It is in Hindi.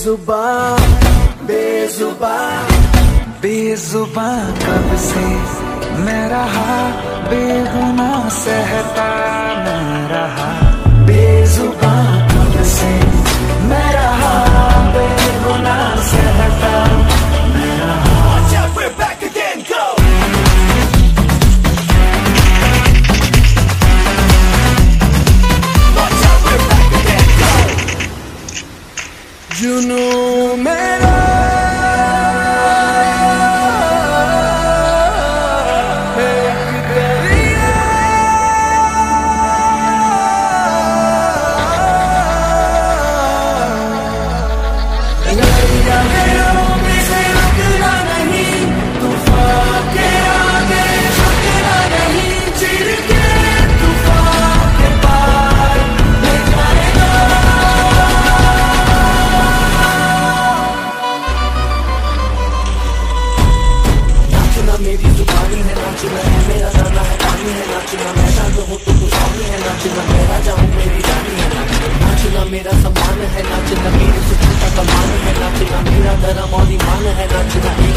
बेजुबा बेजुबा बेजुबा कब से मैं रहा बेगुना सहता जुनू मेरा मेरा गाना है पानी है नाचना मैं राजा हूँ तो स्वामी है नाचना मैं मेरी रानी है नाचना नाचना मेरा सम्मान है नाचना मेरी सुकून का कमान है नाचना मेरा धर्म और ईमान है नाचना